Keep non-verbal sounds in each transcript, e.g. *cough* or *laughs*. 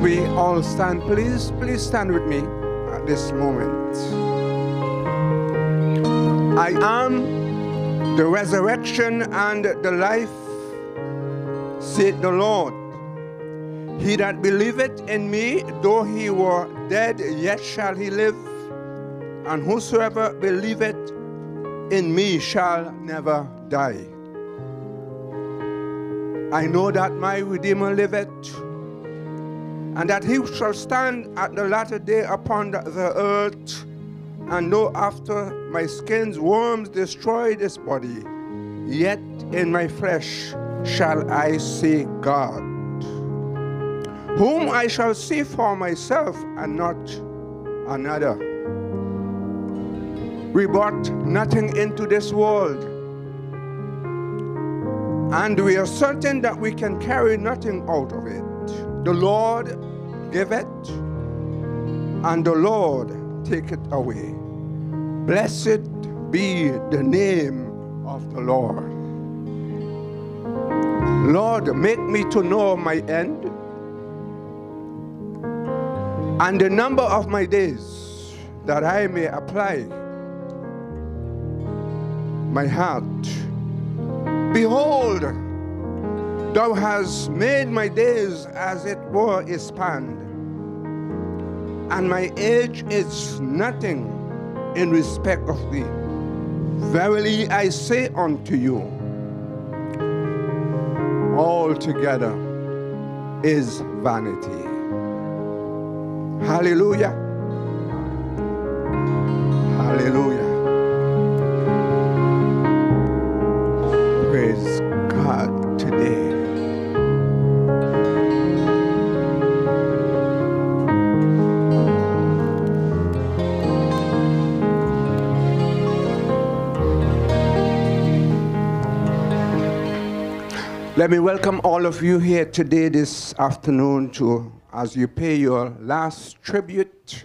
Shall we all stand, please? Please stand with me at this moment. I am the resurrection and the life, said the Lord. He that believeth in me, though he were dead, yet shall he live. And whosoever believeth in me shall never die. I know that my Redeemer liveth and that he shall stand at the latter day upon the earth, and know after my skin's worms destroy this body, yet in my flesh shall I see God, whom I shall see for myself and not another. We brought nothing into this world, and we are certain that we can carry nothing out of it. The Lord give it, and the Lord take it away. Blessed be the name of the Lord. Lord, make me to know my end and the number of my days that I may apply my heart. Behold, thou hast made my days as it were a span, and my age is nothing in respect of thee. Verily I say unto you, altogether is vanity. Hallelujah. Hallelujah. Praise God today. Let me welcome all of you here today, this afternoon, to as you pay your last tribute.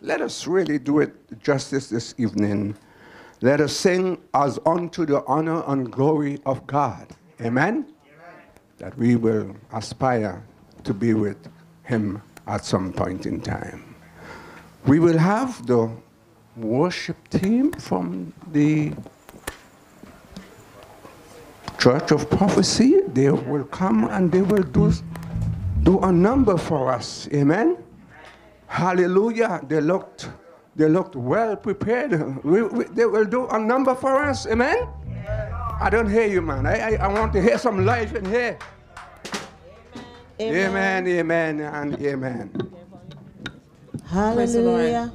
Let us really do it justice this evening. Let us sing as unto the honor and glory of God. Amen? Amen. That we will aspire to be with Him at some point in time. We will have the worship team from the Church of Prophecy, they will come and they will do, do a number for us. Amen. Hallelujah. They looked, they looked well prepared. We, we, they will do a number for us. Amen. I don't hear you, man. I, I, I want to hear some life in here. Amen, amen, and amen. Hallelujah.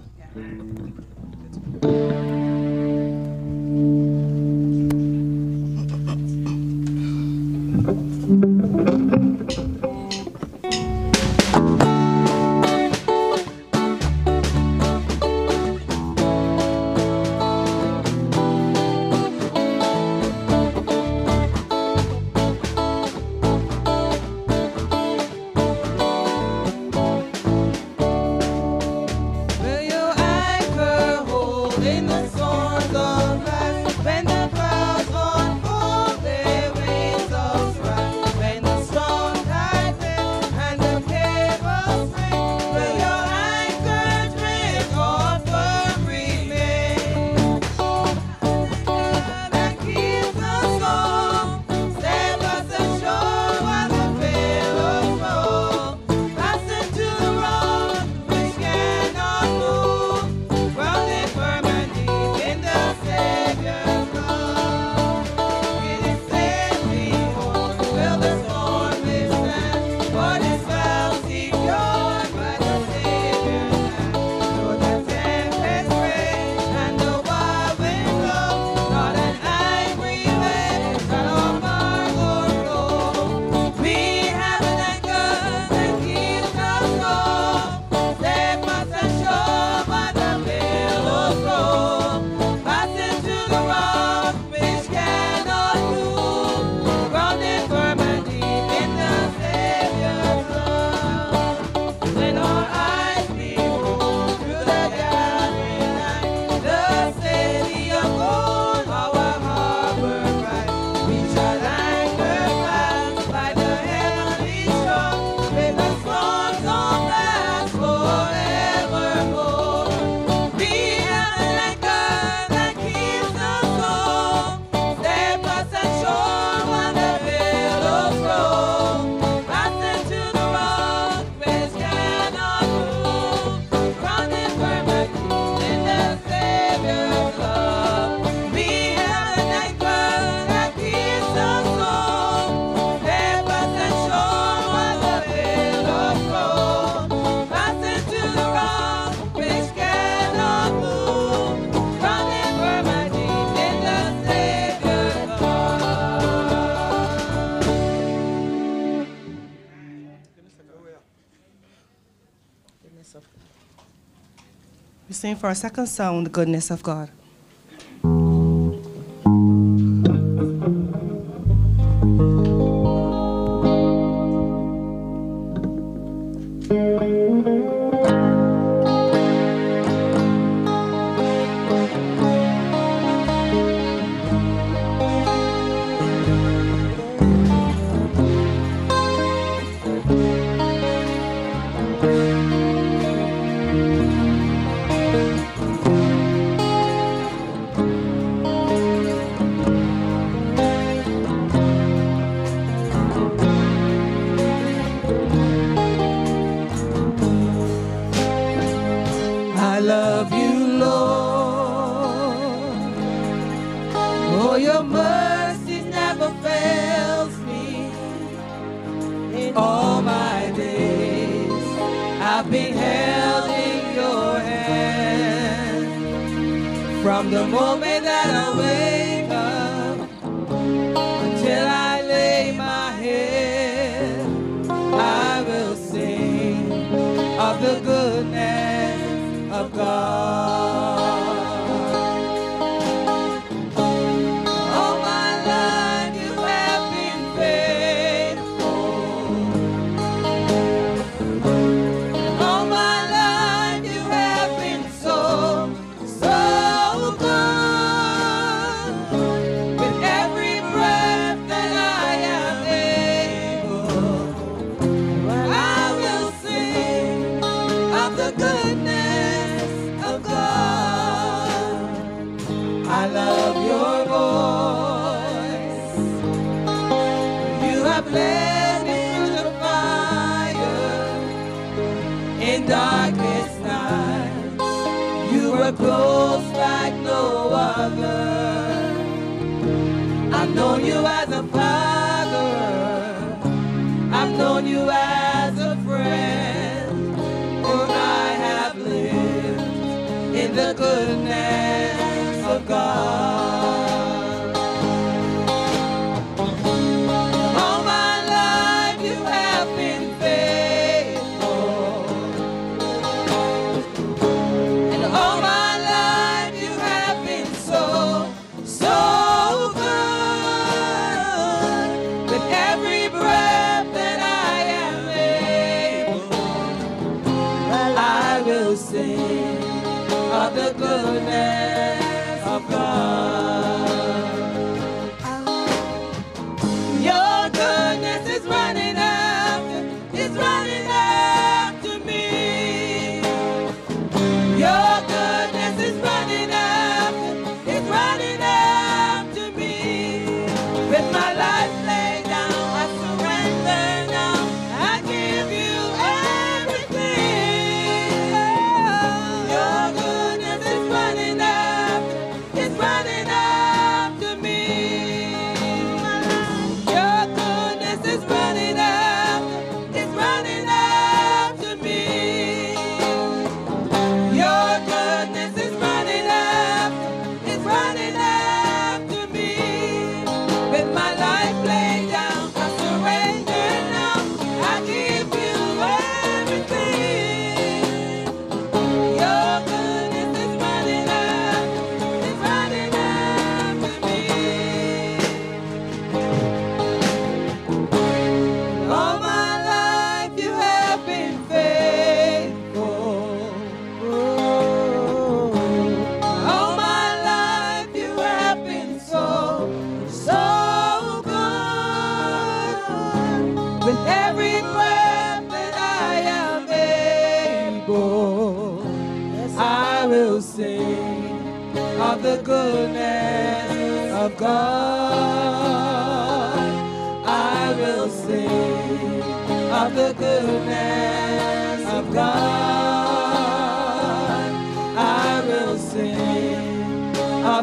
for a second sound, the goodness of God.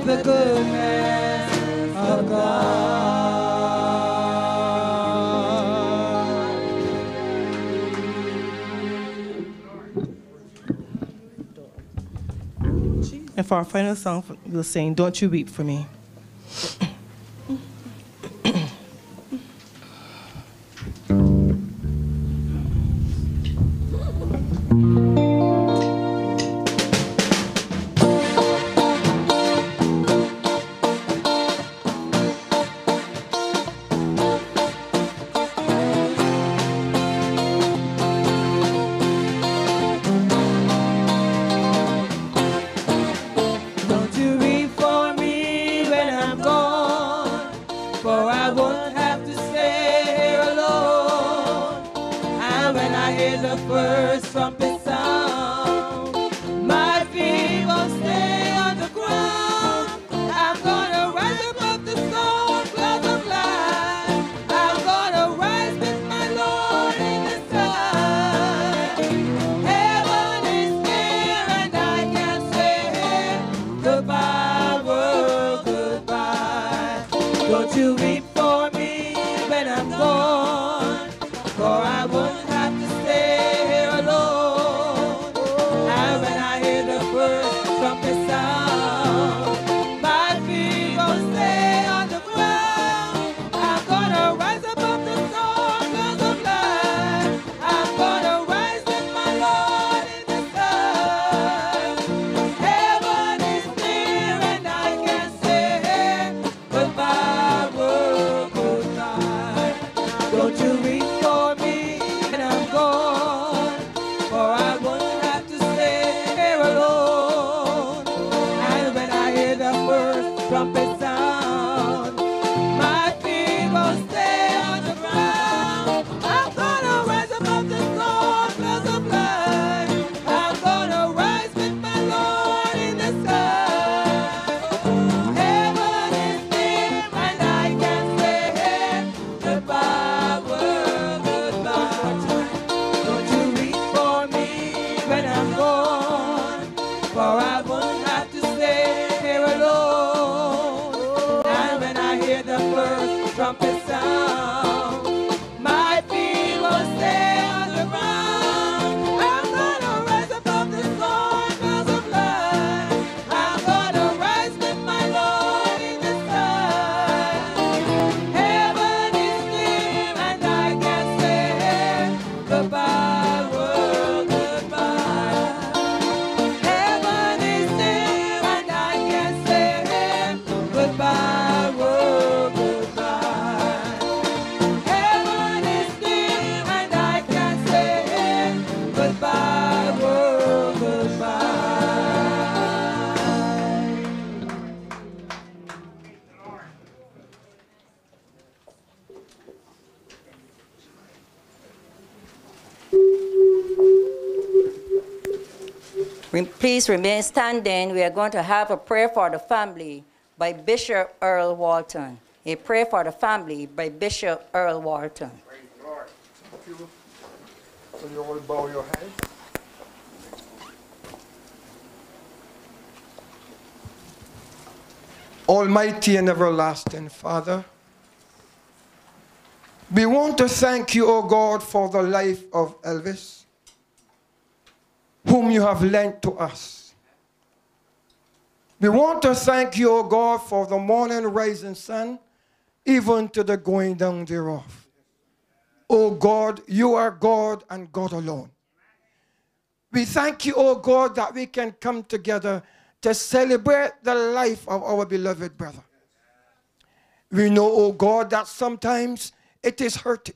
the goodness of God. And for our final song, we'll sing Don't You Weep for Me. Please remain standing. We are going to have a prayer for the family by Bishop Earl Walton. A prayer for the family by Bishop Earl Walton. Praise the Lord. Thank you. Will you all bow your head? Almighty and everlasting Father, we want to thank you, O God, for the life of Elvis, whom you have lent to us. We want to thank you, O God, for the morning rising sun, even to the going down thereof. O God, you are God and God alone. We thank you, O God, that we can come together to celebrate the life of our beloved brother. We know, O God, that sometimes it is hurting.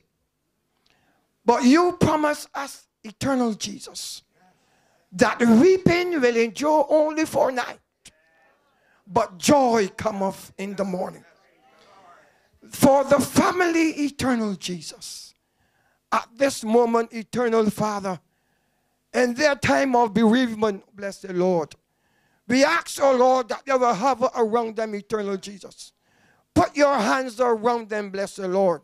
But you promise us eternal Jesus, that weeping will endure only for night, but joy cometh in the morning. For the family, eternal Jesus, at this moment, eternal Father, in their time of bereavement, bless the Lord. We ask, oh Lord, that you will hover around them, eternal Jesus. Put your hands around them, bless the Lord.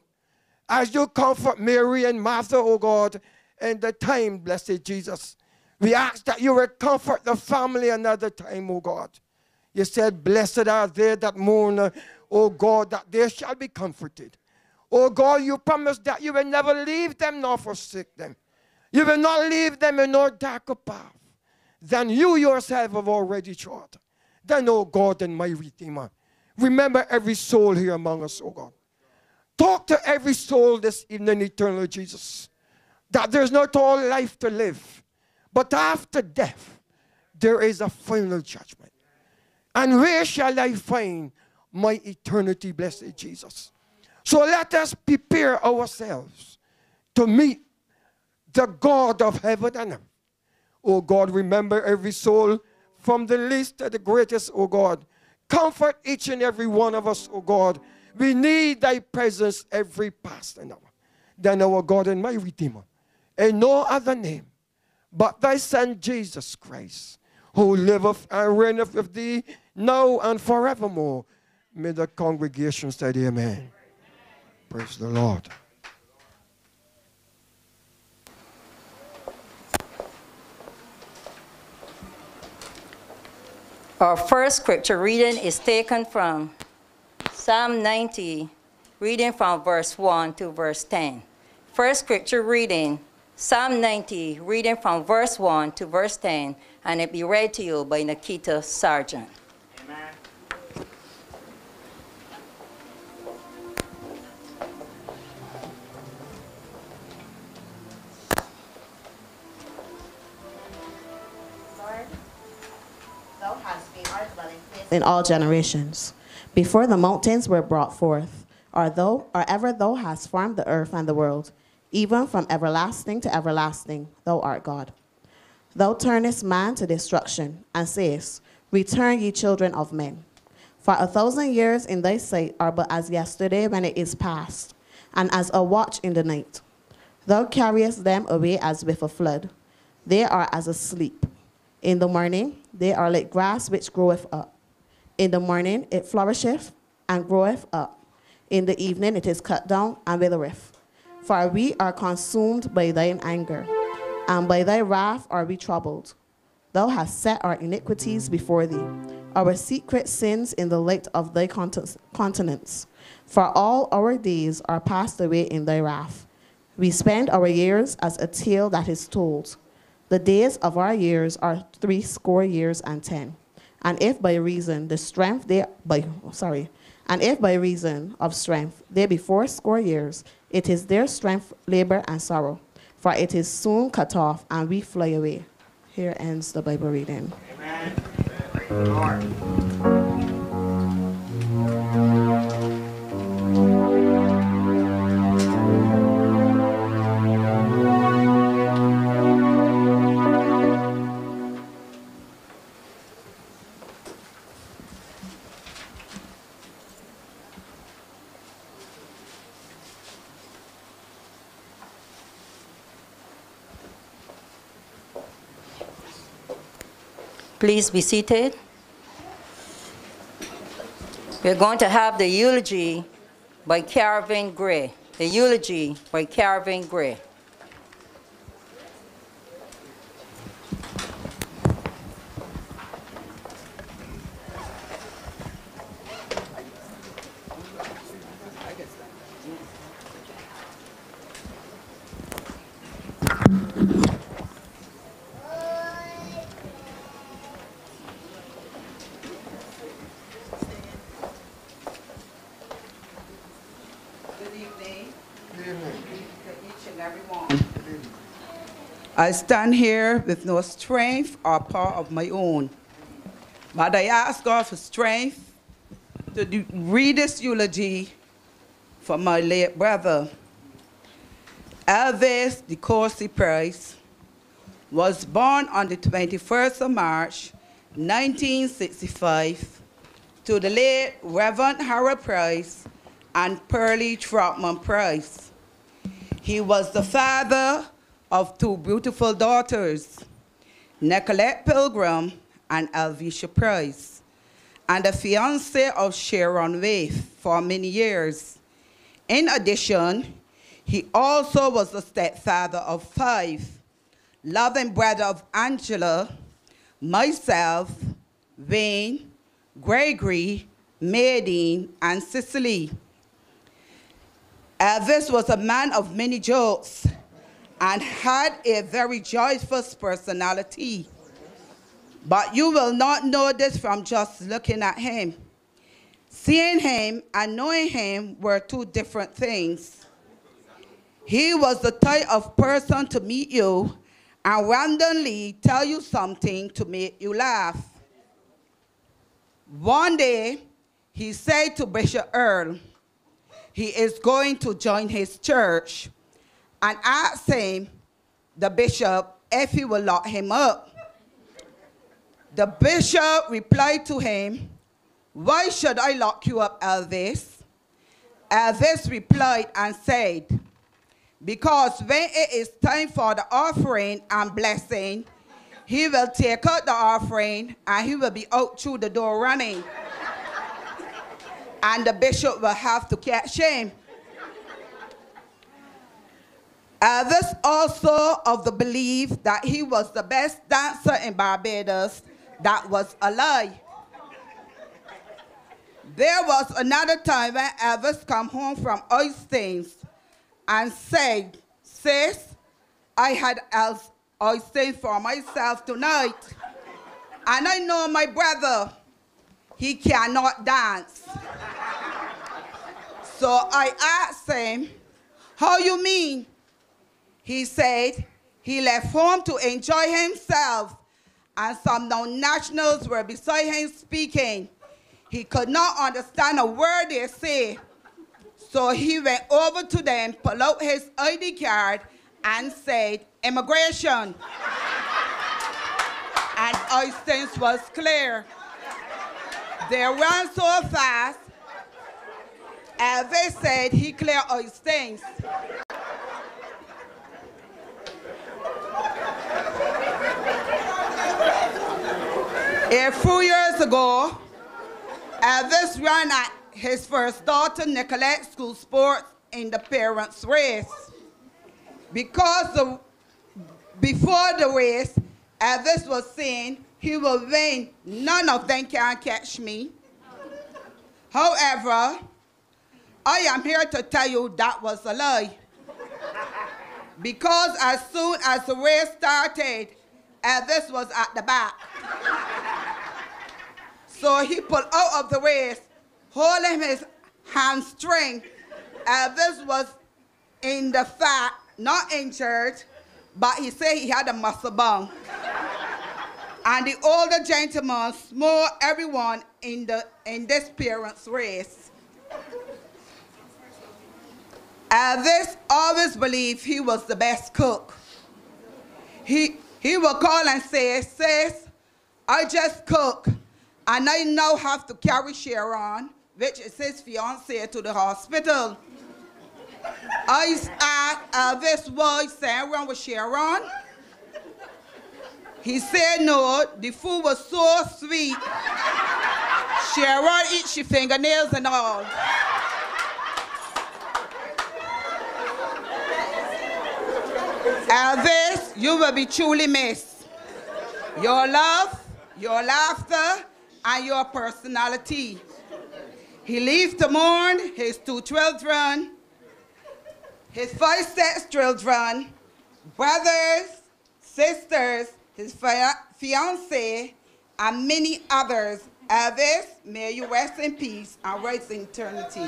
As you comfort Mary and Martha, oh God, in the time, blessed Jesus. We ask that you will comfort the family another time, O God. You said, Blessed are they that mourn, O God, that they shall be comforted. O God, you promised that you will never leave them nor forsake them. You will not leave them in no darker path than you yourself have already trod. Then, O God and my Redeemer, remember every soul here among us, O God. Talk to every soul this evening, eternal Jesus, that there's not all life to live, but after death, there is a final judgment. And where shall I find my eternity, blessed Jesus? So let us prepare ourselves to meet the God of heaven and earth. Oh God, remember every soul from the least to the greatest, oh God. Comfort each and every one of us, oh God. We need thy presence every past and hour. Then our God and my Redeemer. in no other name but thy Son Jesus Christ, who liveth and reigneth with thee now and forevermore. May the congregation say amen. Praise the Lord. Our first scripture reading is taken from Psalm 90, reading from verse 1 to verse 10. First scripture reading, Psalm 90, reading from verse 1 to verse 10, and it be read to you by Nikita Sargent. Lord, thou hast been our dwelling place in all generations. Before the mountains were brought forth, or or ever thou hast formed the earth and the world, even from everlasting to everlasting, thou art God. Thou turnest man to destruction, and sayest, Return, ye children of men. For a thousand years in thy sight are but as yesterday when it is past, and as a watch in the night. Thou carriest them away as with a flood. They are as asleep. In the morning, they are like grass which groweth up. In the morning, it flourisheth and groweth up. In the evening, it is cut down and withereth. For we are consumed by thine anger, and by thy wrath are we troubled. Thou hast set our iniquities before thee, our secret sins in the light of thy countenance. For all our days are passed away in thy wrath. We spend our years as a tale that is told. The days of our years are three score years and ten. And if by reason the strength they by sorry, and if by reason of strength they be fourscore years, it is their strength, labor, and sorrow. For it is soon cut off, and we fly away. Here ends the Bible reading. Please be seated. We're going to have the eulogy by Carvin Gray. The eulogy by Carvin Gray. I stand here with no strength or power of my own. But I ask God for strength to do, read this eulogy for my late brother. Elvis De'Coursey Price was born on the 21st of March, 1965, to the late Reverend Harold Price and Pearlie Trotman Price. He was the father of two beautiful daughters, Nicolette Pilgrim and Elvisha Price, and the fiance of Sharon Waith for many years. In addition, he also was the stepfather of five, loving brother of Angela, myself, Wayne, Gregory, Maydeen, and Cicely. Elvis was a man of many jokes and had a very joyful personality. But you will not know this from just looking at him. Seeing him and knowing him were two different things. He was the type of person to meet you and randomly tell you something to make you laugh. One day, he said to Bishop Earl, he is going to join his church and I him, the bishop, if he will lock him up. The bishop replied to him, Why should I lock you up, Elvis? Elvis replied and said, Because when it is time for the offering and blessing, he will take out the offering and he will be out through the door running. and the bishop will have to catch him. Others also of the belief that he was the best dancer in Barbados, that was a lie. There was another time when Elvis come home from Oistins and said, sis, I had Oistins for myself tonight. And I know my brother, he cannot dance. So I asked him, how you mean? He said he left home to enjoy himself and some non-nationals were beside him speaking. He could not understand a word they say. So he went over to them, pulled out his ID card, and said, immigration. and Oistins was clear. They ran so fast, Elvis said he cleared Oistins. A few years ago, Elvis ran at his first daughter Nicolette school sports in the parents' race. Because the, before the race, Elvis was saying he will win. None of them can catch me. However, I am here to tell you that was a lie. Because as soon as the race started, Elvis was at the back. So he pulled out of the race, holding his hamstring. Elvis was in the fat, not injured, but he said he had a muscle bone. and the older gentleman smote everyone in, the, in this parents' race. Elvis always believed he was the best cook. He, he would call and say, sis, I just cook. And I now have to carry Sharon, which is his fiancée, to the hospital. I asked Elvis uh, why Sharon with Sharon. He said no, the food was so sweet. Sharon eat she fingernails and all. Elvis, you will be truly missed. Your love, your laughter, and your personality. He leaves to mourn his two children, his five sex children, brothers, sisters, his fia- fiancée, and many others. Elvis, may you rest in peace and rest in eternity.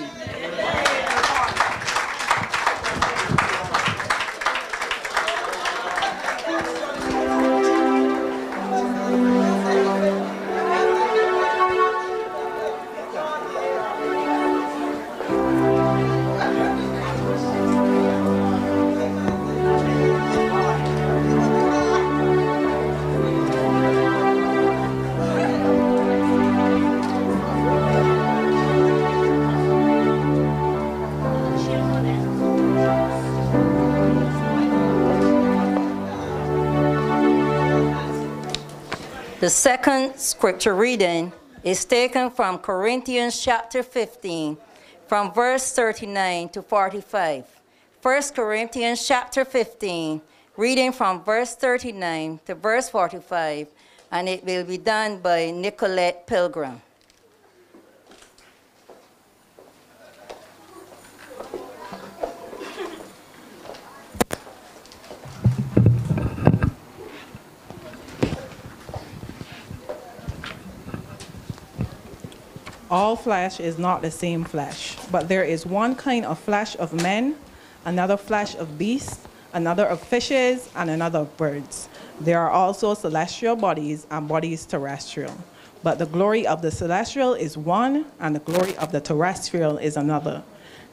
The second scripture reading is taken from Corinthians chapter 15, from verse 39 to 45. 1 Corinthians chapter 15, reading from verse 39 to verse 45, and it will be done by Nicolette Pilgrim. All flesh is not the same flesh, but there is one kind of flesh of men, another flesh of beasts, another of fishes, and another of birds. There are also celestial bodies and bodies terrestrial. But the glory of the celestial is one, and the glory of the terrestrial is another.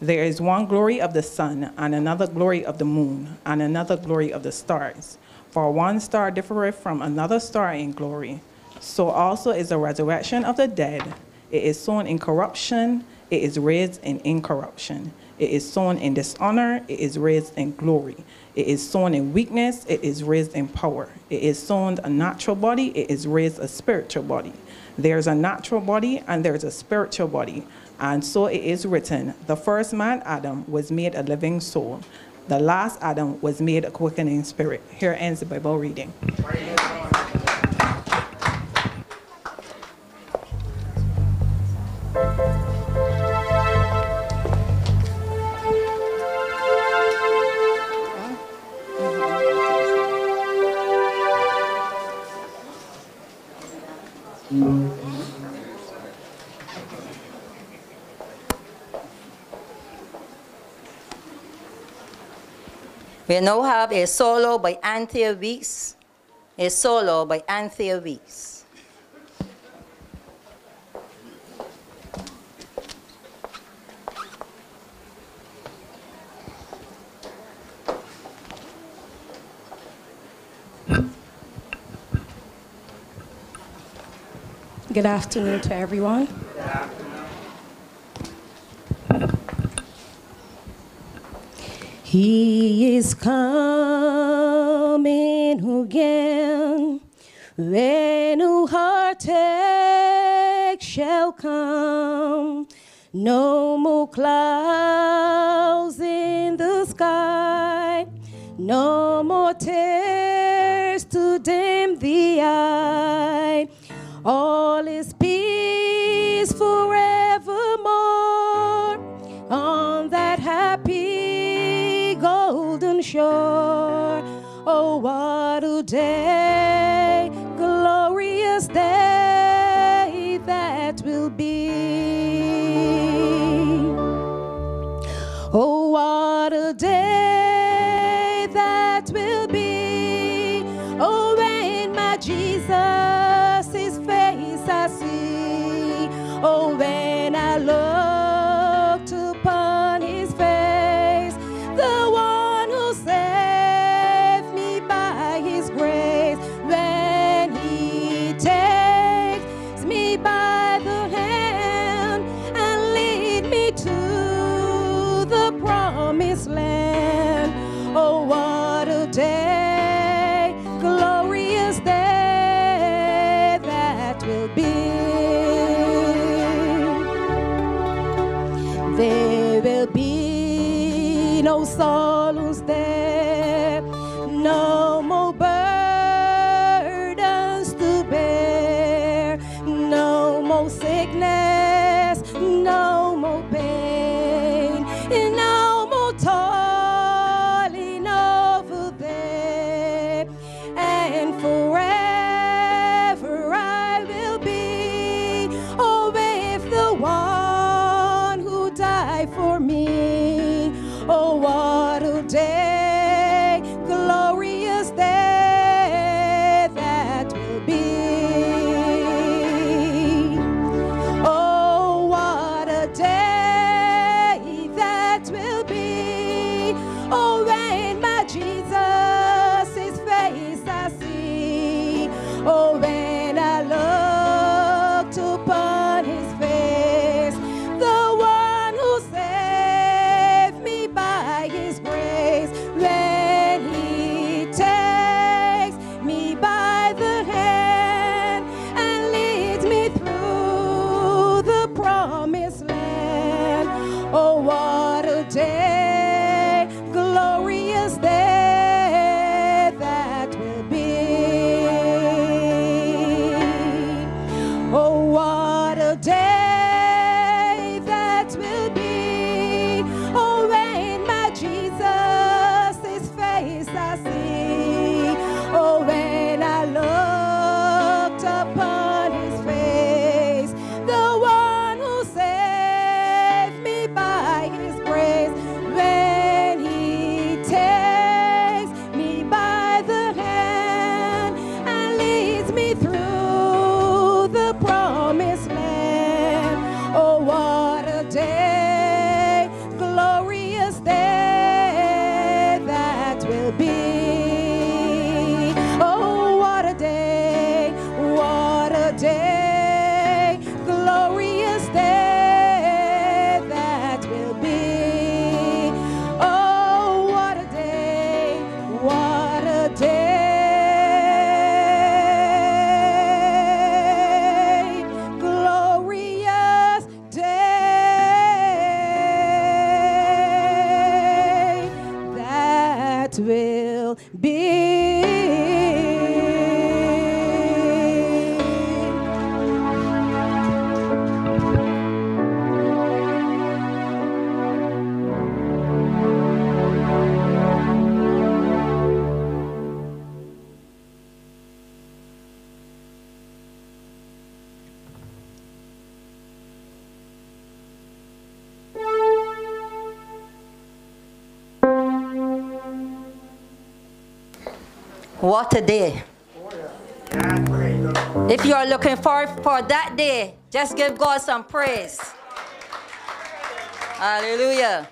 There is one glory of the sun, and another glory of the moon, and another glory of the stars. For one star differeth from another star in glory. So also is the resurrection of the dead. It is sown in corruption, it is raised in incorruption. It is sown in dishonor, it is raised in glory. It is sown in weakness, it is raised in power. It is sown a natural body, it is raised a spiritual body. There's a natural body and there's a spiritual body. And so it is written the first man, Adam, was made a living soul. The last Adam was made a quickening spirit. Here ends the Bible reading. We now have a solo by Anthea Weeks. A solo by Anthea Weeks. Good afternoon to everyone. He is coming again when a heartache shall come. No more clouds in the sky, no more tears to dim the eye. All is peace shore. Oh, what a day, glorious day die for me. What a day. If you are looking forward for that day, just give God some praise. Hallelujah.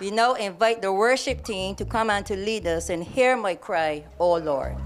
We now invite the worship team to come and to lead us and hear my cry, O Lord.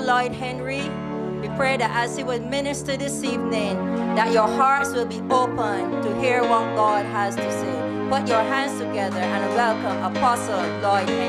Lloyd Henry. We pray that as he will minister this evening, that your hearts will be open to hear what God has to say. Put your hands together and welcome Apostle Lloyd Henry.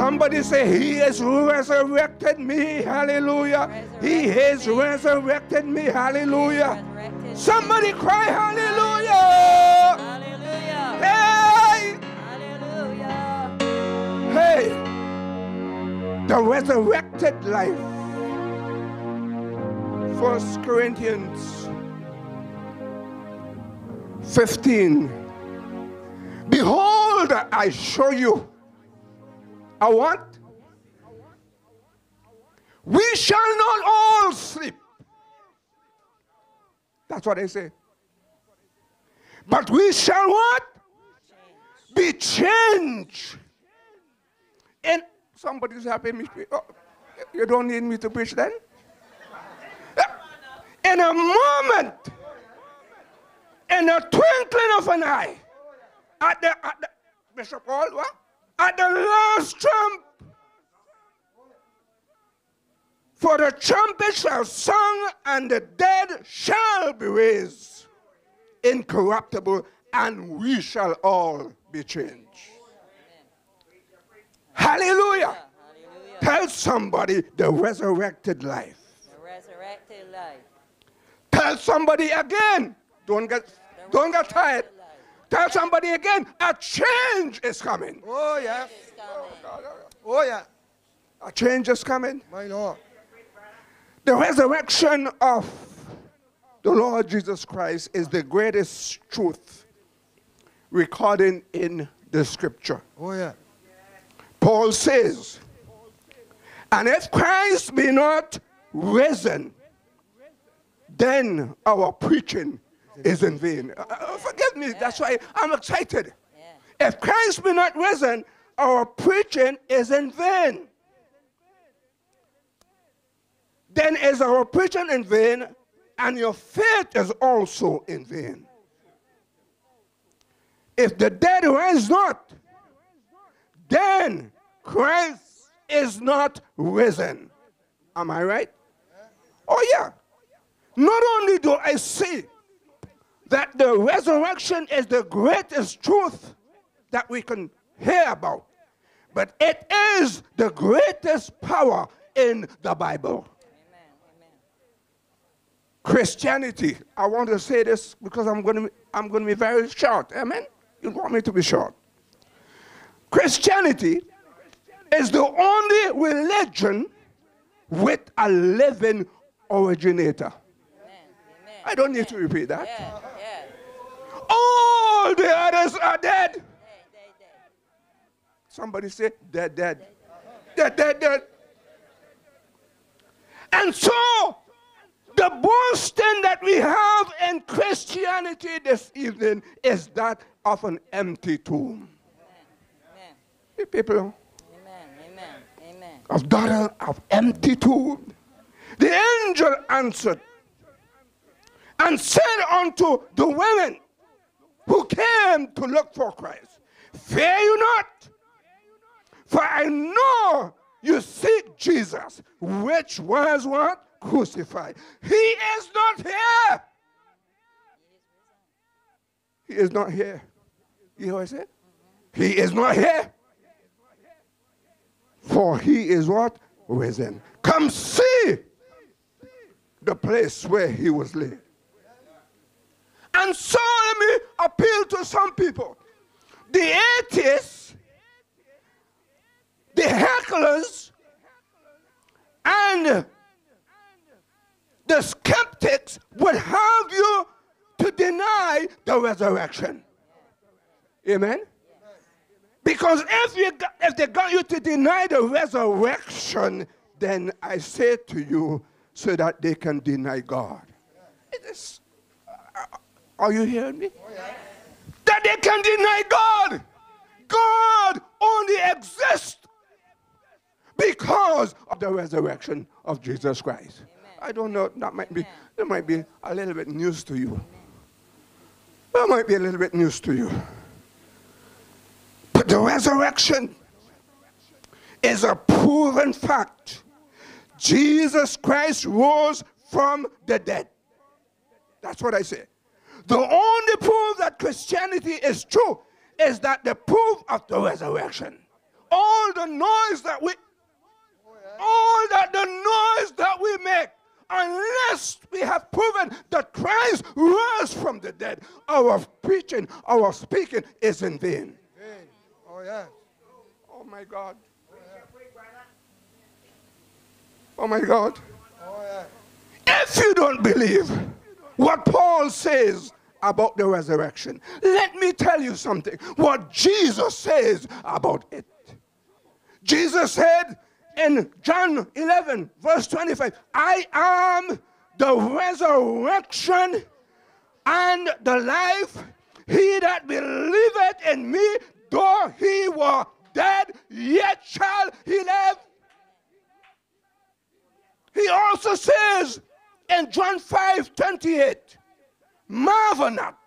Somebody say, He has resurrected me. Hallelujah. He has resurrected me. Hallelujah. Resurrected. Somebody cry, Hallelujah. Hallelujah. Hey, Hallelujah. hey. The resurrected life. First Corinthians 15. Behold, I show you a what? We shall not all sleep. That's what they say. But we shall what? Be changed. And somebody's happy. Oh, you don't need me to preach then? In a moment, in a twinkling of an eye, at the, at the Bishop Hall, what? At the last trump, for the trumpet shall sound, and the dead shall be raised incorruptible, and we shall all be changed. Hallelujah. Hallelujah. Tell somebody the resurrected life. The resurrected life. Tell somebody again. Don't get don't get tired. Tell somebody again. A change is coming. Oh, yeah. Is coming. Oh, yeah. A change is coming. My Lord. The resurrection of the Lord Jesus Christ is the greatest truth recorded in the scripture. Oh, yeah. Paul says, and if Christ be not risen, then our preaching is in vain. Uh, uh, forgive me, that's why I'm excited. If Christ be not risen, our preaching is in vain. Then is our preaching in vain, and your faith is also in vain. If the dead rise not, then Christ is not risen. Am I right? Oh, yeah. Not only do I see that the resurrection is the greatest truth that we can hear about, but it is the greatest power in the Bible. Amen. Amen. Christianity, I want to say this because I'm going to I'm going to be very short. Amen. You want me to be short? Christianity is the only religion with a living originator. Amen. I don't need to repeat that. Yeah. All the others are dead. Somebody say dead, dead. Dead, dead, dead. And so, the boasting that we have in Christianity this evening is that of an empty tomb. Amen. You People Amen. Amen. Amen. of that of empty tomb. The angel answered and said unto the women who came to look for Christ, Fear you not, for I know you seek Jesus, which was what? Crucified. He is not here. He is not here. You hear what I said? He is not here. For he is what? Risen. Come see the place where he was laid. And so let me appeal to some people. The atheists, the hecklers, and the skeptics would have you to deny the resurrection. Amen? Because if, you if they got you to deny the resurrection, then I say to you, so that they can deny God. It is, uh, are you hearing me? That they can deny God. God only exists because of the resurrection of Jesus Christ. I don't know. That might be that might be a little bit news to you. That might be a little bit news to you. But the resurrection is a proven fact. Jesus Christ rose from the dead. That's what I say. The only proof that Christianity is true is that the proof of the resurrection. All the noise that we all that the noise that we make unless we have proven that Christ rose from the dead, our preaching, our speaking is in vain. Oh, yeah. Oh my God. Oh my God. Oh, yeah. If you don't believe what Paul says about the resurrection, let me tell you something. What Jesus says about it. Jesus said in John 11, verse 25, I am the resurrection and the life. He that believeth in me, though he were dead, yet shall he live. He also says in John 5 28, marvel not,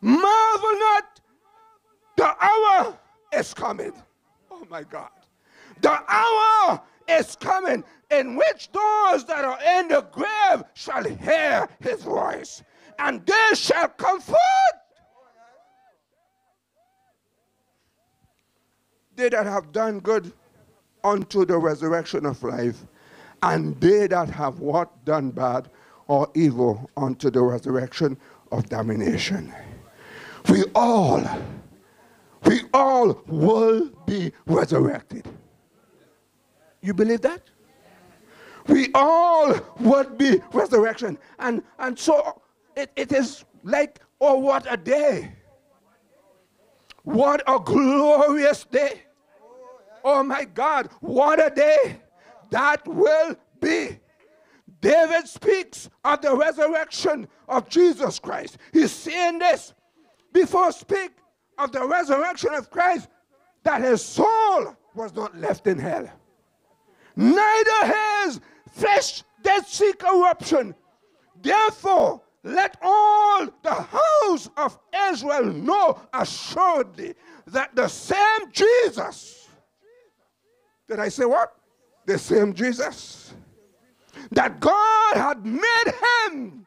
marvel not, the hour is coming. Oh my God. The hour is coming in which those that are in the grave shall hear his voice, and they shall come forth. They that have done good unto the resurrection of life, and they that have what done bad or evil unto the resurrection of damnation. We all, we all will be resurrected. You believe that? We all would be resurrection. And, and so it, it is like, oh, what a day. What a glorious day. Oh my God, what a day that will be. David speaks of the resurrection of Jesus Christ. He's saying this before speak of the resurrection of Christ that his soul was not left in hell. Neither his flesh did see corruption. Therefore, let all the house of Israel know assuredly that the same Jesus, did I say what? The same Jesus, that God had made him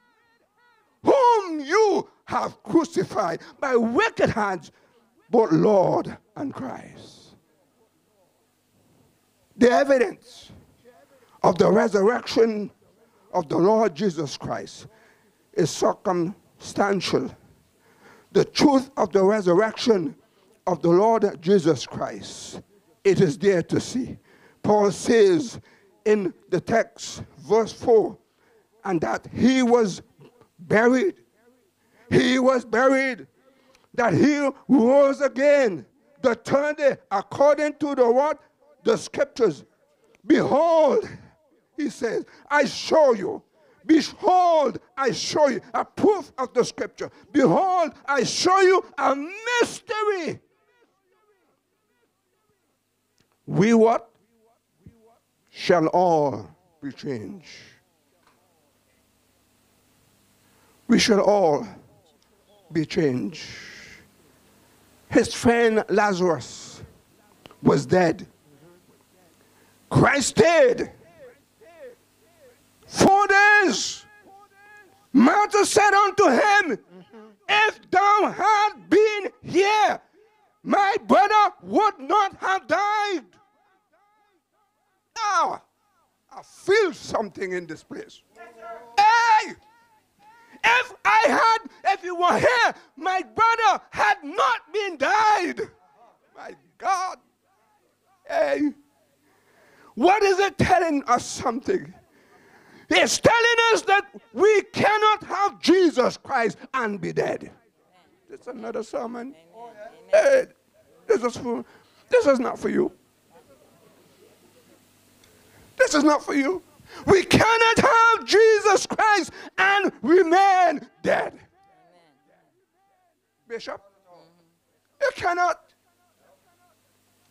whom you have crucified by wicked hands, both Lord and Christ. The evidence of the resurrection of the Lord Jesus Christ is circumstantial. The truth of the resurrection of the Lord Jesus Christ, it is there to see. Paul says in the text, verse 4, and that he was buried. He was buried. That he rose again the third day, according to the what? The scriptures. Behold, he says, I show you. Behold, I show you a proof of the scripture. Behold, I show you a mystery. We what? Shall all be changed. We shall all be changed. His friend Lazarus was dead. Christ stayed four days. Martha said unto him, If thou had been here, my brother would not have died. Now, I feel something in this place. Hey! If I had, if you were here, my brother had not been died. My God. Hey. What is it telling us something? It's telling us that we cannot have Jesus Christ and be dead. It's another sermon. Hey, this is for this is not for you. This is not for you. We cannot have Jesus Christ and remain dead. Bishop, you cannot.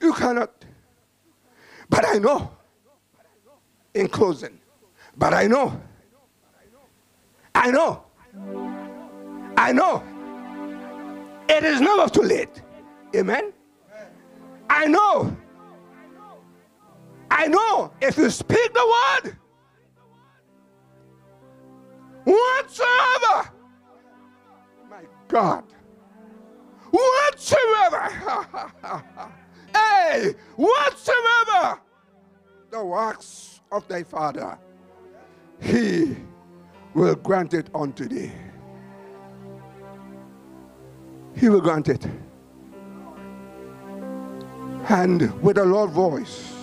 You cannot. But I know, in closing, But I know. I know. I know. It is never too late. Amen. I know. I know if you speak the word, whatsoever, my God, whatsoever, *laughs* hey, whatsoever the works of thy Father, he will grant it unto thee. He will grant it. And with a loud voice,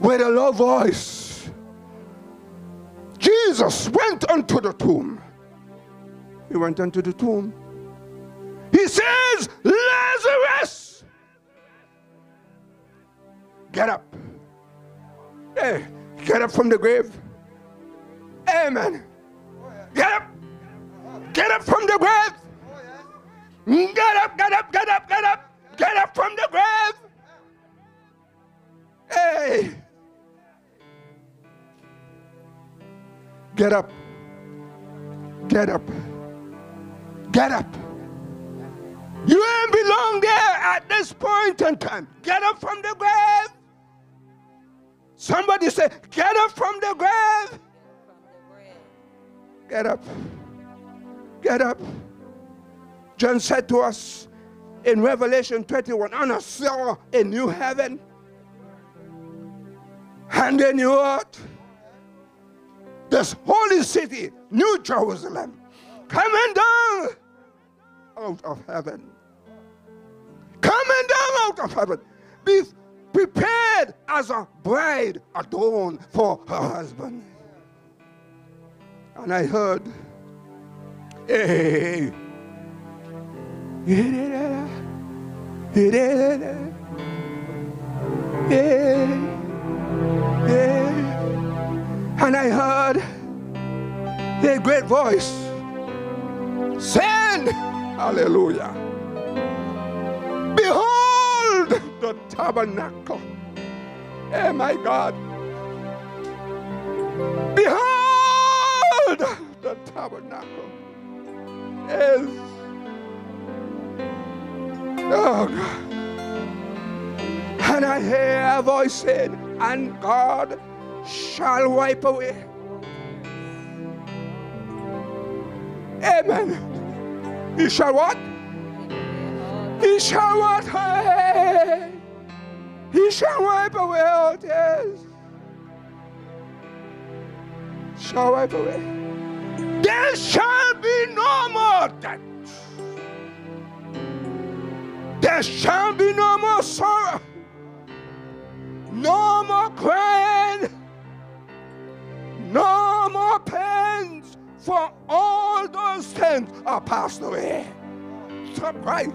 with a low voice, Jesus went unto the tomb. He went unto the tomb. He says, Lazarus, get up. Hey, get up from the grave. Amen. Get up. Get up from the grave. Get up, get up, get up, get up. Get up from the grave. Hey. Get up. Get up. Get up. You ain't belong there at this point in time. Get up from the grave. Somebody say, Get up from the grave. Get up. Get up. John said to us in Revelation 21 and I saw a new heaven and a new earth. This holy city, New Jerusalem, coming down out of heaven. Coming down out of heaven. Be prepared as a bride adorned for her husband. And I heard, hey, and I heard a great voice saying, Hallelujah. Behold the tabernacle. Oh my God. Behold the tabernacle is oh God. And I hear a voice saying, and God shall wipe away. Amen. He shall what? He shall what? He shall wipe away all tears. Shall wipe away. There shall be no more death. There shall be no more sorrow. No more crying. No more pains. For all those things are passed away. Stop crying.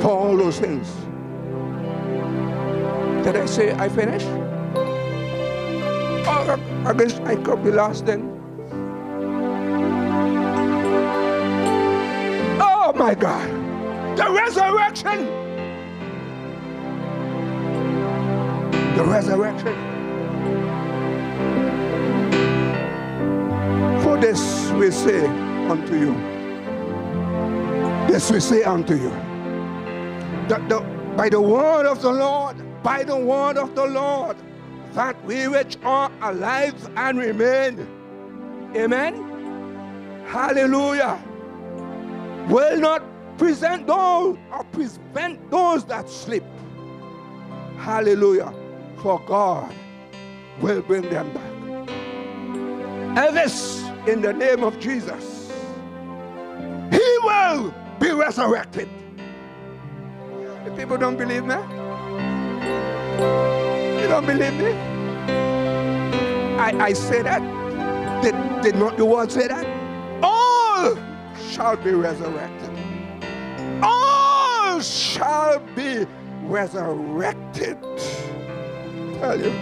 For all those things. Did I say I finished? Oh, I guess I could be last then. Oh my God. The resurrection. The resurrection. For this we say unto you. This we say unto you. That the, by the word of the Lord, by the word of the Lord, that we which are alive and remain. Amen. Hallelujah. Will not present those or prevent those that sleep. Hallelujah. For God will bring them back. This in the name of Jesus. He will be resurrected. The people don't believe me? You don't believe me? I, I say that. Did, did not the word say that? All shall be resurrected. All shall be resurrected. Tell you.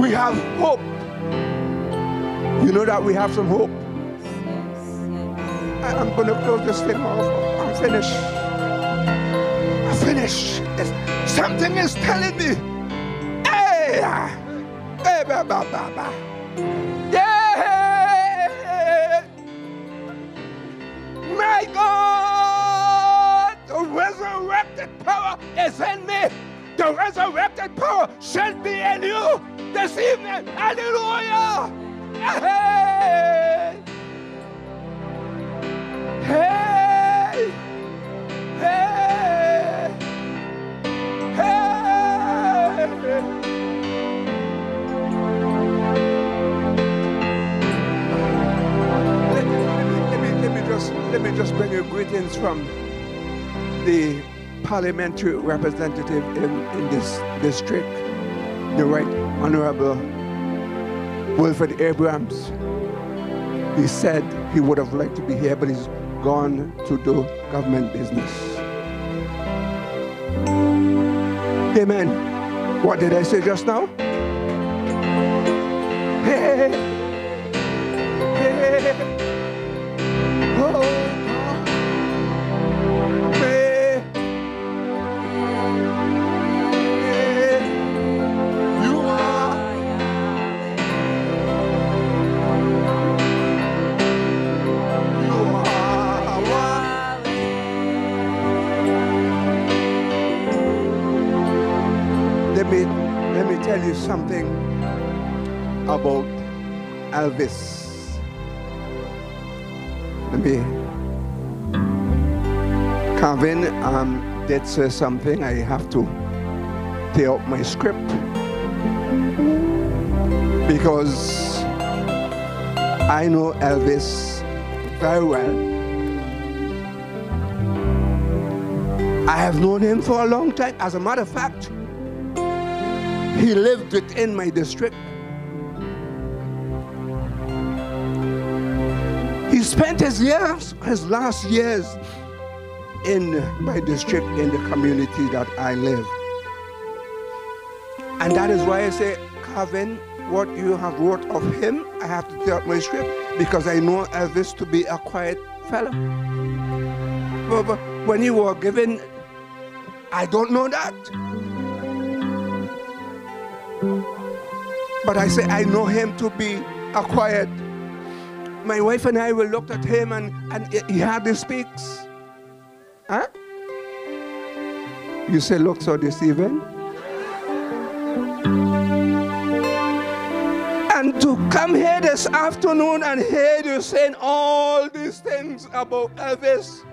We have hope. You know that we have some hope. I, am going to close this thing off. I'm finished. I'm finished. It's Something is telling me, hey, hey, ba, ba, ba, ba. yeah, my God, the resurrected power is in me. The resurrected power shall be in you this evening. Hallelujah. Hey, hey, hey, hey. Let, me, just let me just bring you greetings from the parliamentary representative in, in this district, the Right Honorable Wilfred Abrahams. He said he would have liked to be here, but he's gone to do government business. Amen. What did I say just now? Hey, hey, oh, something about Elvis. Let me. Calvin um, did say something. I have to tear up my script because I know Elvis very well. I have known him for a long time. As a matter of fact, he lived within my district. He spent his years, his last years in my district, in the community that I live. And that is why I say, Calvin, what you have wrote of him, I have to up my script because I know Elvis to be a quiet fellow. But, but when you were given, I don't know that. But I say I know him to be a quiet. My wife and I will look at him and, and he hardly speaks. Huh? You say look so deceiving? And to come here this afternoon and hear you saying all these things about Elvis,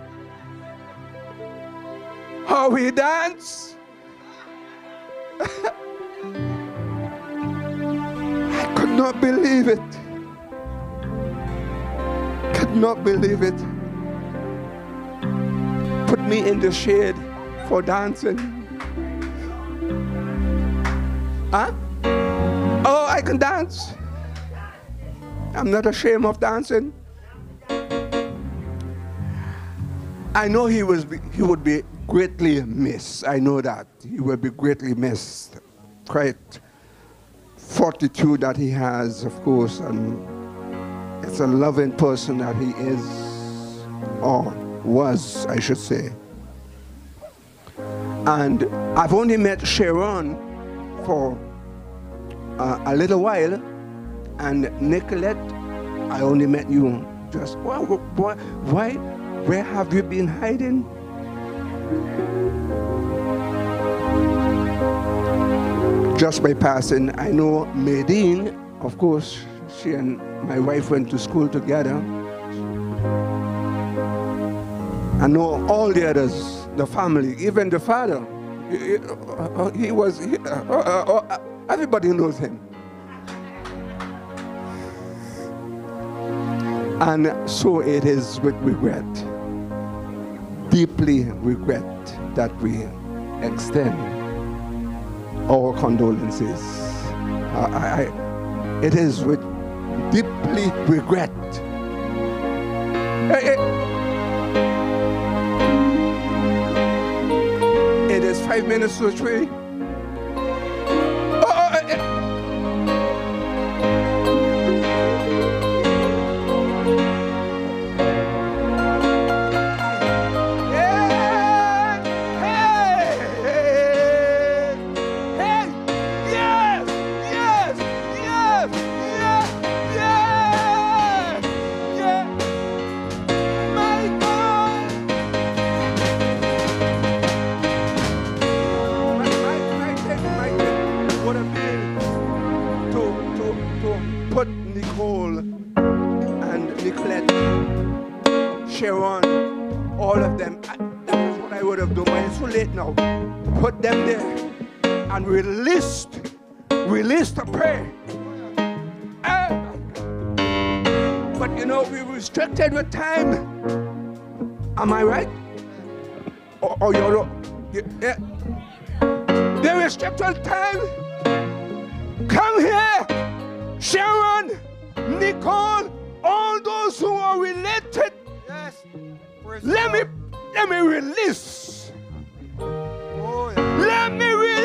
how he dance. *laughs* I could not believe it. Could not believe it. Put me in the shade for dancing. Huh? Oh, I can dance. I'm not ashamed of dancing. I know he was he would be greatly missed. I know that he will be greatly missed. Quite fortitude that he has, of course, and it's a loving person that he is, or was, I should say. And I've only met Sharon for uh, a little while, and Nicolette, I only met you just why, why, why where have you been hiding? Just by passing, I know Medine, of course, she and my wife went to school together. I know all the others, the family, even the father. He, he- uh, he was, he- uh, uh, uh, everybody knows him. And so it is with regret, deeply regret, that we extend our condolences. I, I, it is with deeply regret. Eh, eh. It is five minutes to three. Done, but it's too late now. Put them there and release, release the prayer. But you know, we're restricted with time. Am I right? Or, or you're not? Yeah. They're restricted time. Come here, Sharon, Nicole, all those who are related. Yes. Let me let me release let me read.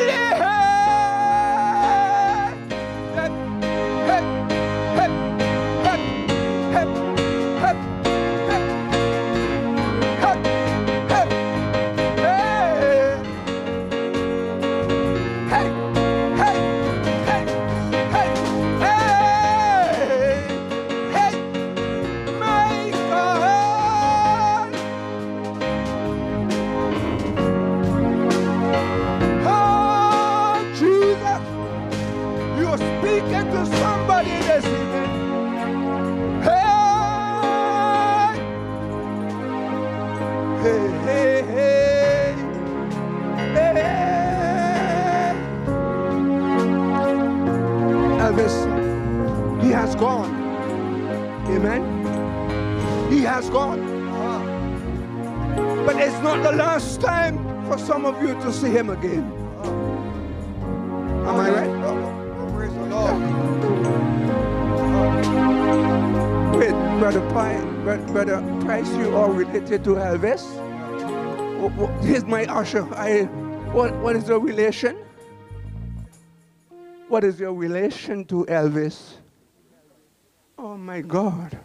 The last time for some of you to see him again. Am I right? Oh, oh, oh praise the Lord. Oh. Wait, Brother Pi, Brother Price, you are related to Elvis? Here's my usher. I, what, what is your relation? What is your relation to Elvis? Oh my God.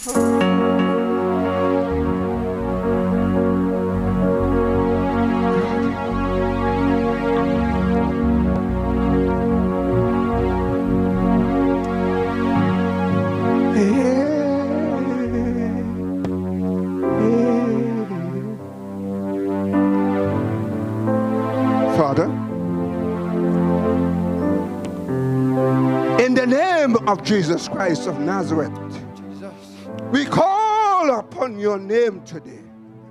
Father, name of Jesus Christ of Nazareth, we call upon your name today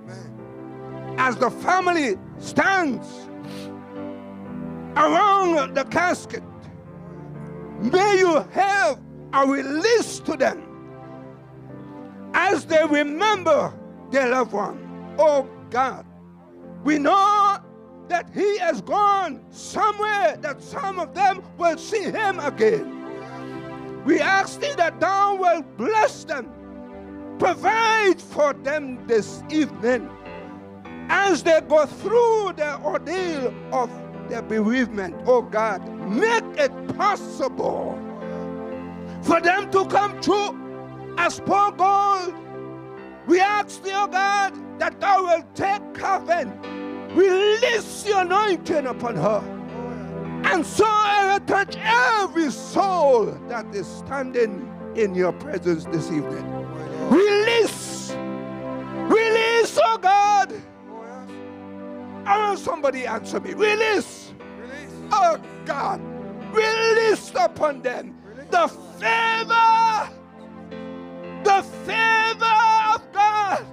Amen. as the family stands around the casket. May you have a release to them as they remember their loved one. Oh God, we know that he has gone somewhere that some of them will see him again. We ask thee that thou will bless them, provide for them this evening as they go through the ordeal of their bereavement. Oh God, make it possible for them to come through as poor gold. We ask thee, oh God, that thou will take Calvin, release your anointing upon her, and so I will touch every soul that is standing in your presence this evening. Release, release, oh God. Somebody answer me. Release. Release. Oh God. Release upon them the favor. The favor of God.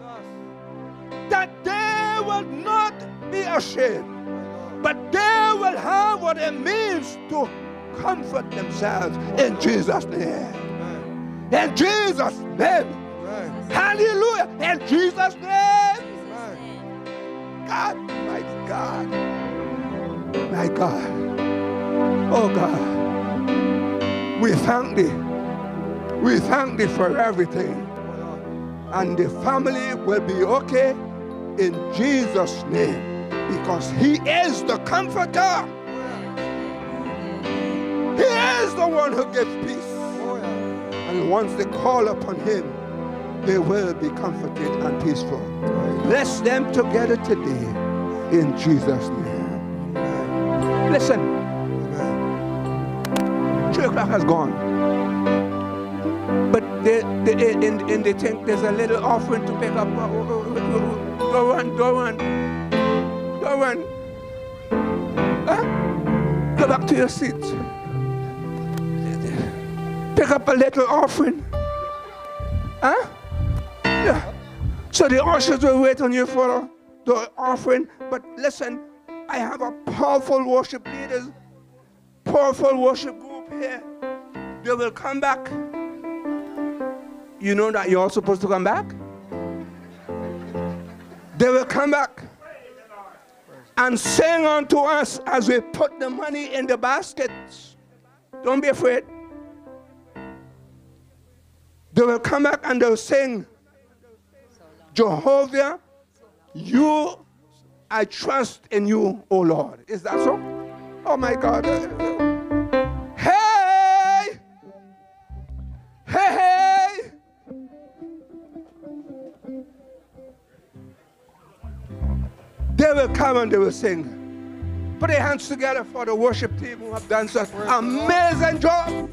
That they will not be ashamed. But they will have what it means to comfort themselves in Jesus' name. Amen. In Jesus' name. Amen. Hallelujah. In Jesus' name. Amen. God, my God, my God, oh God, we thank thee. We thank thee for everything. Oh, and the family will be okay in Jesus' name because he is the comforter. He is the one who gives peace. And once they call upon him, they will be comforted and peaceful. Bless them together today in Jesus' name. Listen, three o'clock has gone. But they, they, and, and they think there's a little offering to pick up. Go on, go on. Go. Huh? Go back to your seat. Pick up a little offering. Huh? Yeah. So the ushers will wait on you for the offering. But listen, I have a powerful worship leaders, powerful worship group here. They will come back. You know that you're supposed to come back? They will come back and sing unto us as we put the money in the baskets. Don't be afraid. They will come back and they'll sing, Jehovah, you, I trust in you, O Lord. Is that so? Oh my God. They will come and they will sing. Put your hands together for the worship team who have done such an amazing job.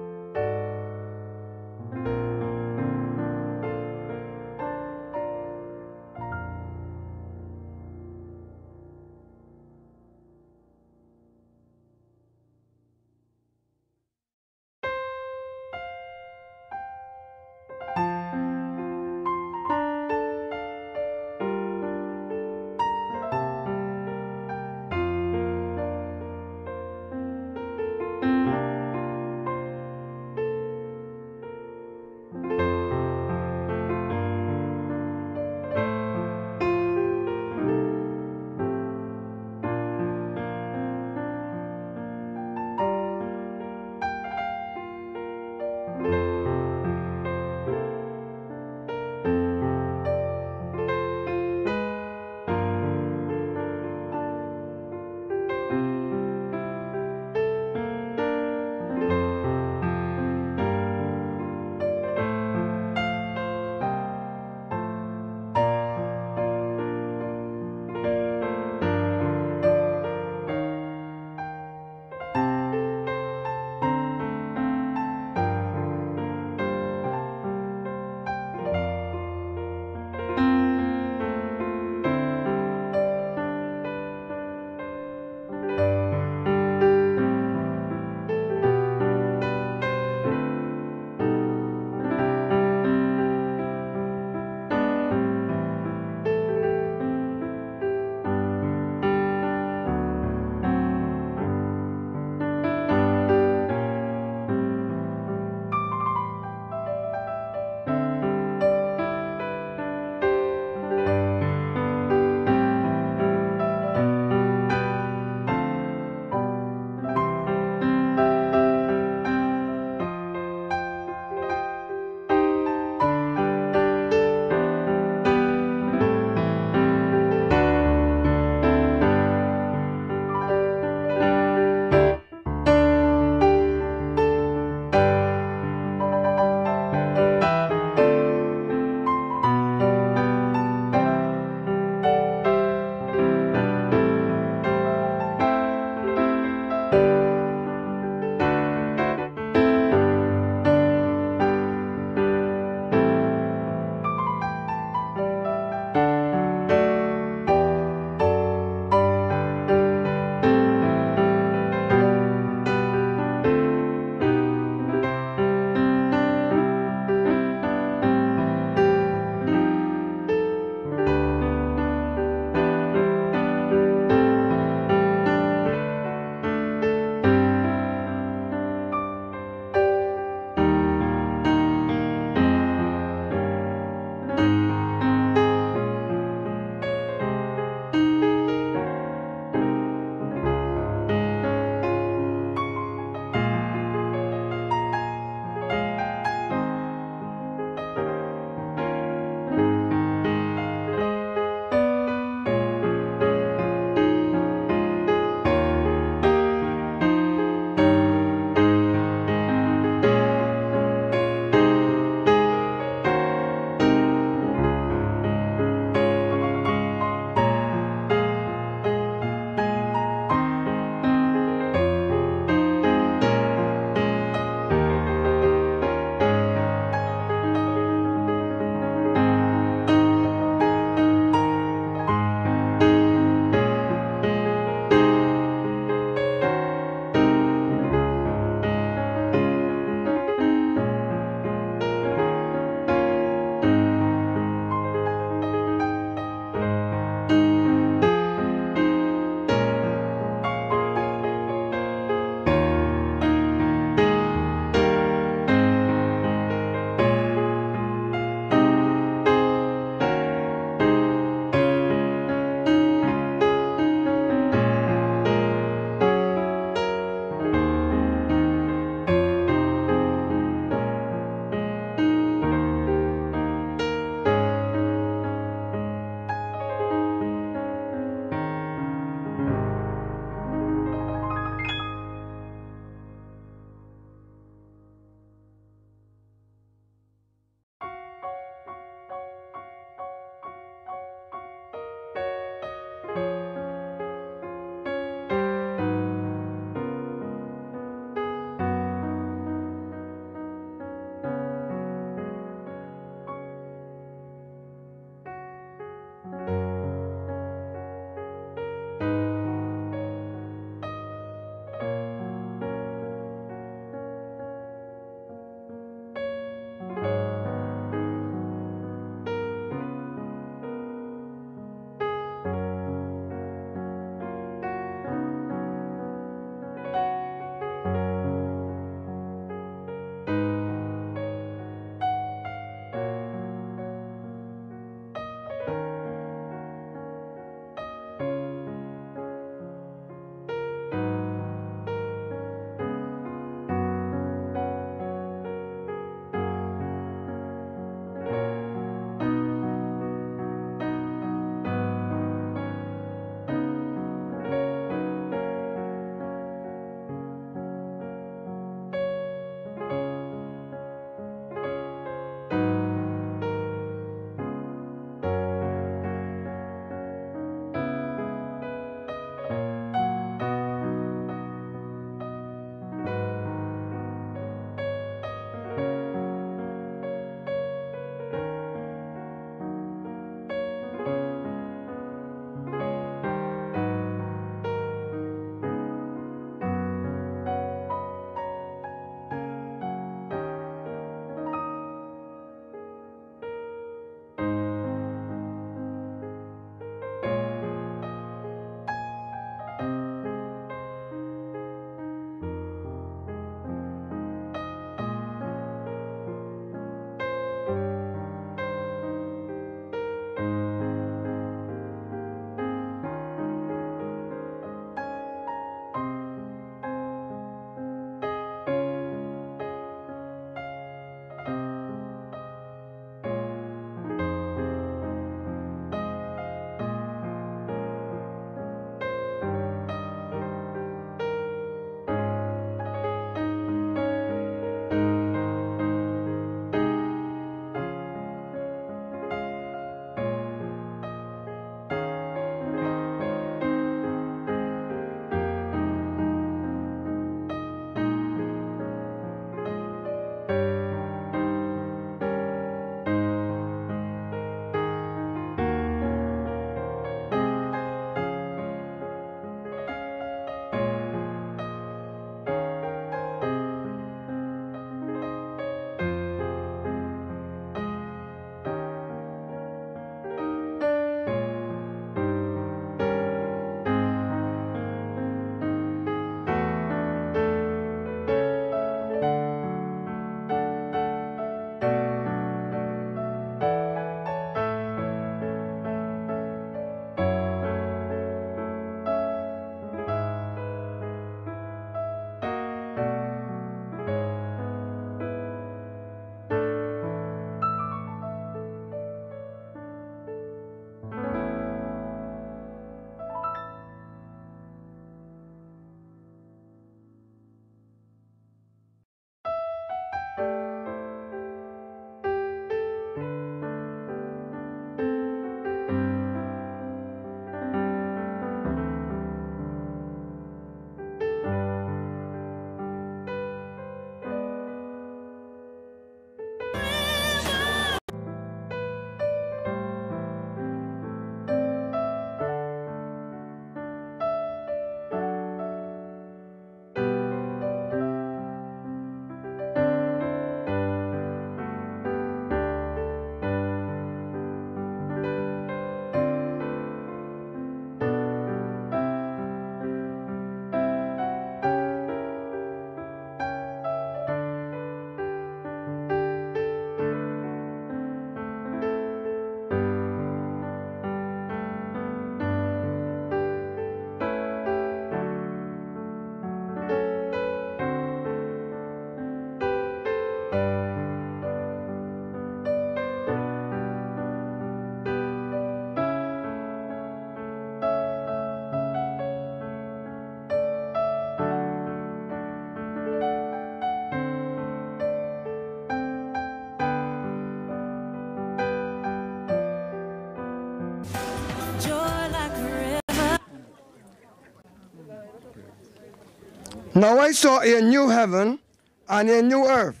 Now I saw a new heaven and a new earth,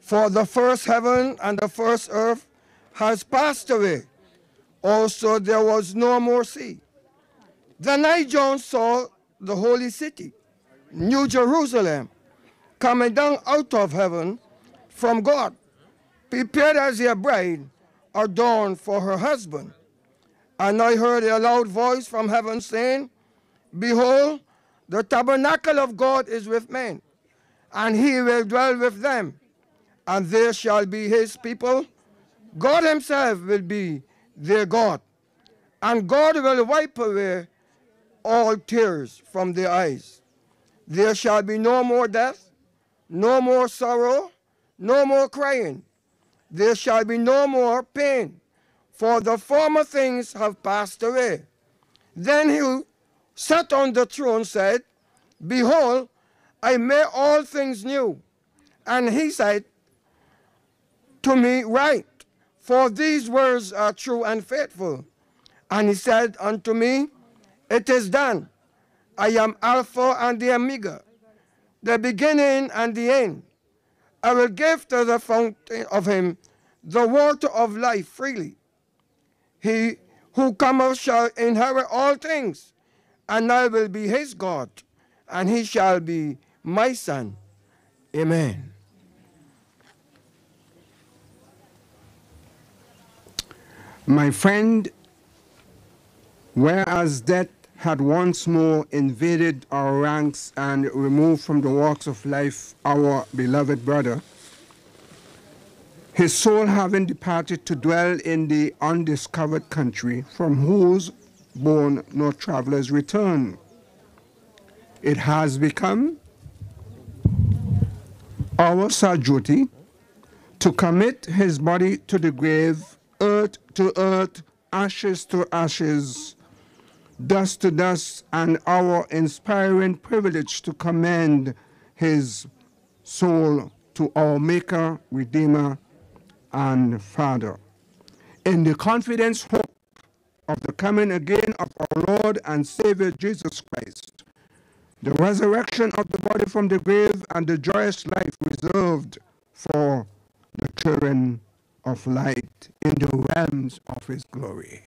for the first heaven and the first earth has passed away. Also there was no more sea. Then I, John, saw the holy city, New Jerusalem, coming down out of heaven from God, prepared as a bride adorned for her husband. And I heard a loud voice from heaven saying, Behold, the tabernacle of God is with men, and he will dwell with them, and they shall be his people. God himself will be their God, and God will wipe away all tears from their eyes. There shall be no more death, no more sorrow, no more crying. There shall be no more pain, for the former things have passed away. Then he sat on the throne said, Behold, I make all things new. And he said to me, Write, for these words are true and faithful. And he said unto me, It is done. I am Alpha and the Omega, the beginning and the end. I will give to the fountain of him the water of life freely. He who cometh shall inherit all things, and I will be his God, and he shall be my son. Amen. My friend, whereas death had once more invaded our ranks and removed from the walks of life our beloved brother, his soul having departed to dwell in the undiscovered country from whose bourne nor travelers return, it has become our sad duty to commit his body to the grave, earth to earth, ashes to ashes, dust to dust, and our inspiring privilege to commend his soul to our Maker, Redeemer, and Father. In the confidence hope of the coming again of our Lord and Savior Jesus Christ, the resurrection of the body from the grave, and the joyous life reserved for the children of light in the realms of his glory.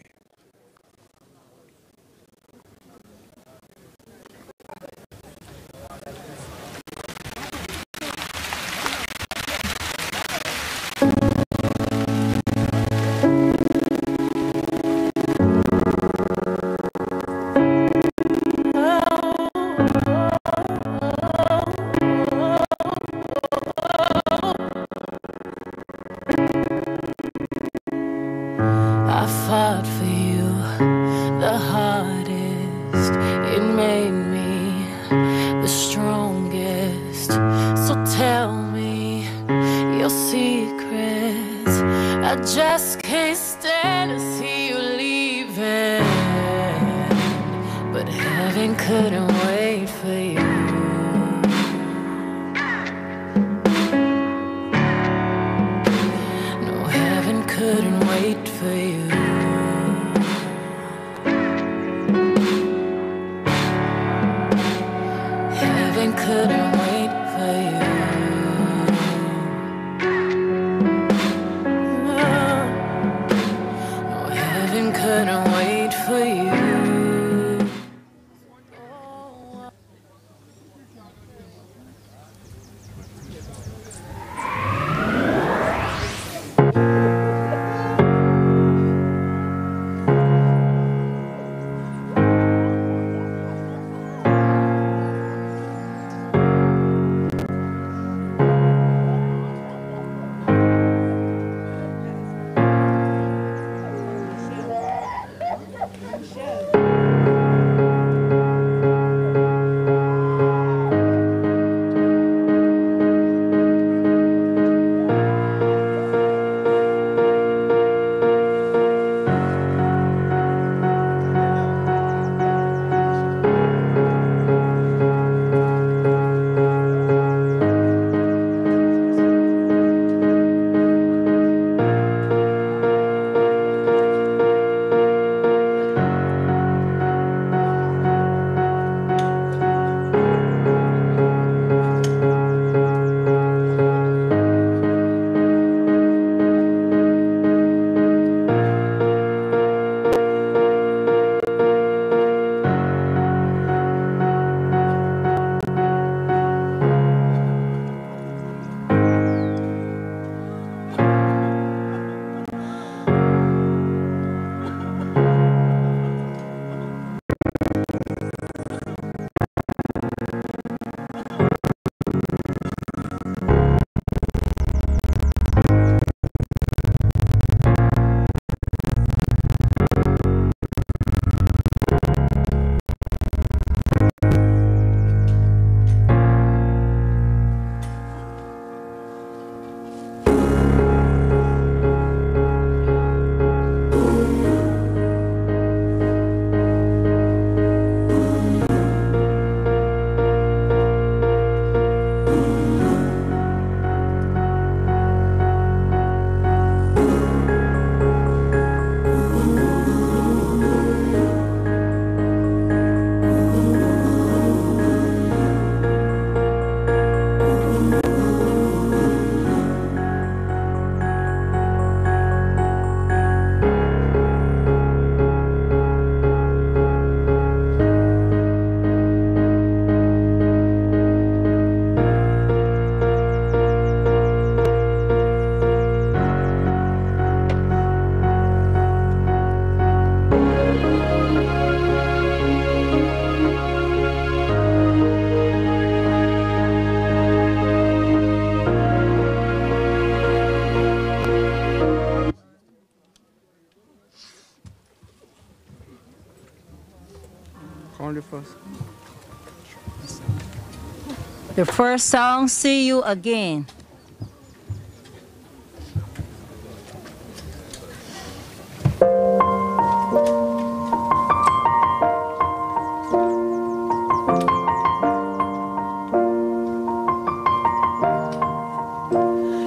The first song, See You Again.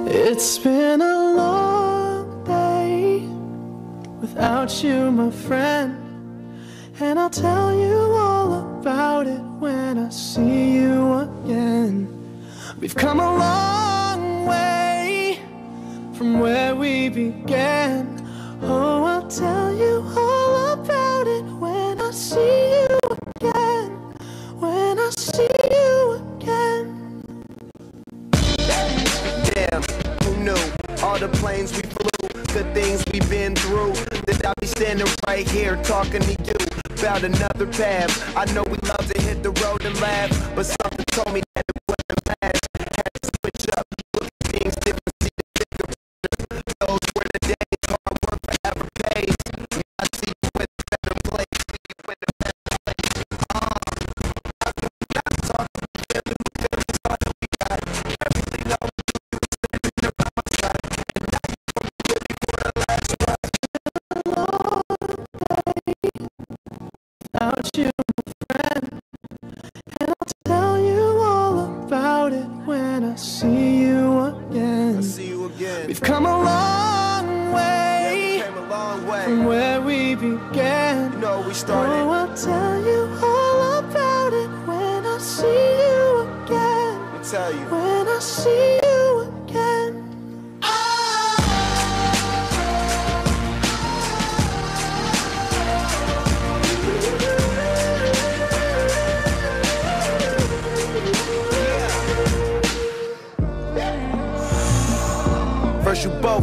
It's been a long day without you, my friend. Path. You, my friend. And I'll tell you all about it when I see you again. See you again. We've come a long way Came a long way. from where we began. You know we started. Oh, I'll tell you all about it when I see you again. I'll tell you. When I see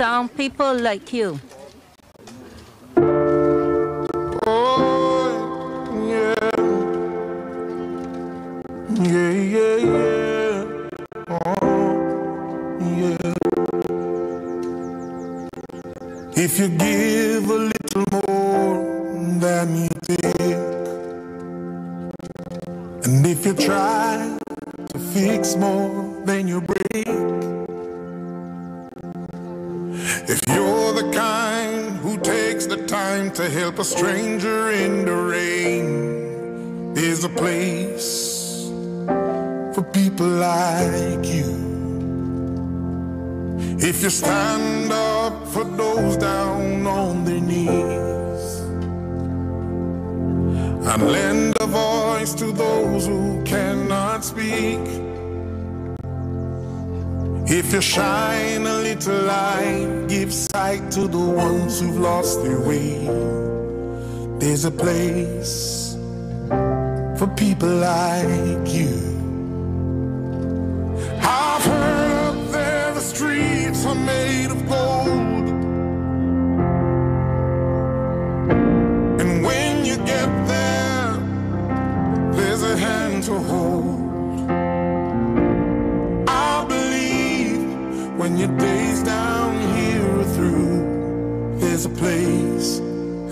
Song, People Like You. Yeah, yeah, yeah. Oh, yeah. If you give a little more than you take, and if you try to fix more than you break, to help a stranger in the rain, there's a place for people like you. If you stand up for those down on their knees and lend a voice to those who cannot speak, If you shine a little light, give sight to the ones who've lost their way. There's a place for people like you. I've heard up there the streets are made of gold. And when you get there, there's a hand to hold. Your days down here are through, there's a place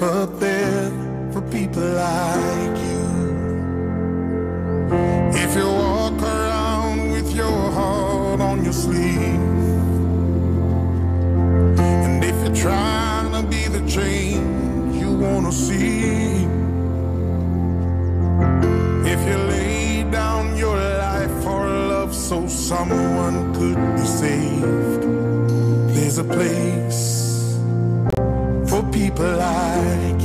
up there for people like you. If you walk around with your heart on your sleeve, and if you're trying to be the change you wanna see, if you lay down your life for love so someone could be saved, place for people like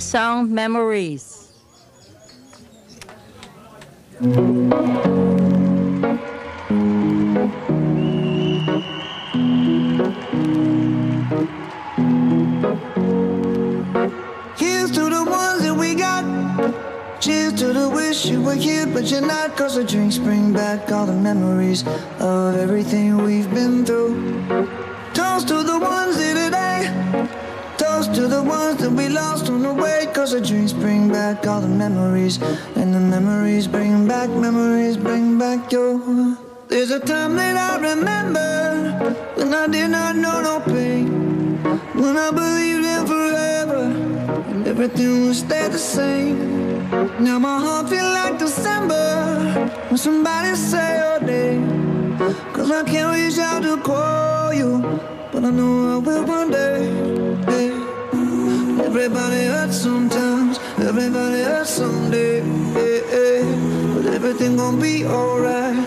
Next song, Memories. Here's to the ones that we got. Cheers to the wish you were here, but you're not. Cause the drinks bring back all the memories I remember when I did not know no pain. When I believed in forever and everything would stay the same. Now my heart feel like December when somebody say your name. Cause I can't reach out to call you, but I know I will one day. Hey. Everybody hurts sometimes, everybody hurts someday. Hey. But everything gon' be alright.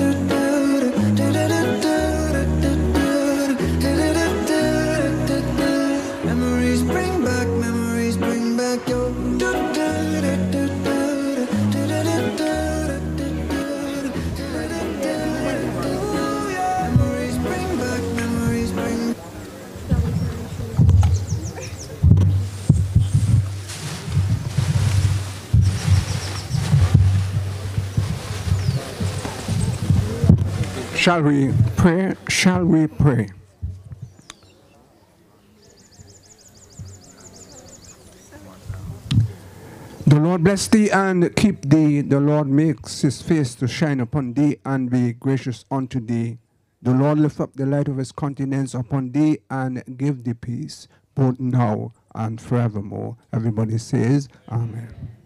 Shall we pray? Shall we pray? The Lord bless thee and keep thee. The Lord makes his face to shine upon thee and be gracious unto thee. The Lord lift up the light of his countenance upon thee and give thee peace, both now and forevermore. Everybody says, Amen.